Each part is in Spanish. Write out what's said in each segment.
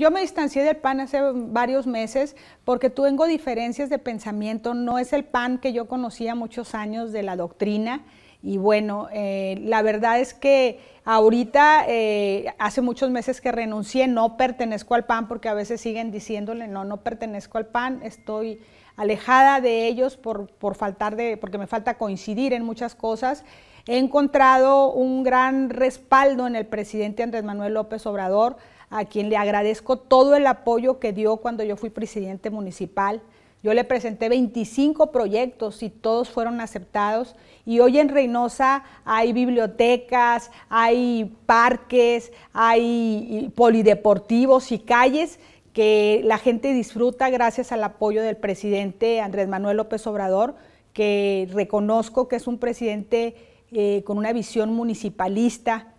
Yo me distancié del PAN hace varios meses porque tengo diferencias de pensamiento. No es el PAN que yo conocía muchos años de la doctrina. Y bueno, eh, la verdad es que ahorita, eh, hace muchos meses que renuncié, no pertenezco al PAN porque a veces siguen diciéndole, no, no pertenezco al PAN, estoy alejada de ellos por, por faltar de, porque me falta coincidir en muchas cosas. He encontrado un gran respaldo en el presidente Andrés Manuel López Obrador a quien le agradezco todo el apoyo que dio cuando yo fui presidente municipal. Yo le presenté 25 proyectos y todos fueron aceptados. Y hoy en Reynosa hay bibliotecas, hay parques, hay polideportivos y calles que la gente disfruta gracias al apoyo del presidente Andrés Manuel López Obrador, que reconozco que es un presidente eh, con una visión municipalista,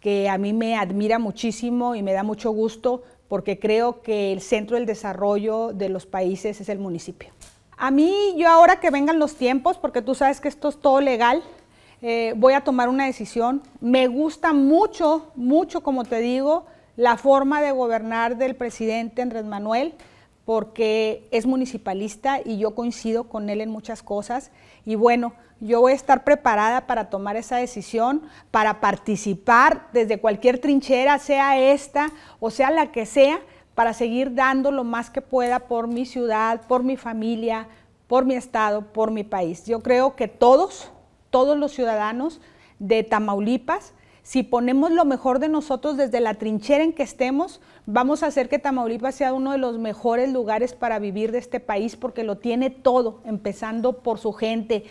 que a mí me admira muchísimo y me da mucho gusto porque creo que el centro del desarrollo de los países es el municipio. A mí, yo ahora que vengan los tiempos, porque tú sabes que esto es todo legal, eh, voy a tomar una decisión. Me gusta mucho, mucho, como te digo, la forma de gobernar del presidente Andrés Manuel porque es municipalista y yo coincido con él en muchas cosas. Y bueno, yo voy a estar preparada para tomar esa decisión, para participar desde cualquier trinchera, sea esta o sea la que sea, para seguir dando lo más que pueda por mi ciudad, por mi familia, por mi estado, por mi país. Yo creo que todos, todos los ciudadanos de Tamaulipas, si ponemos lo mejor de nosotros desde la trinchera en que estemos, vamos a hacer que Tamaulipas sea uno de los mejores lugares para vivir de este país porque lo tiene todo, empezando por su gente.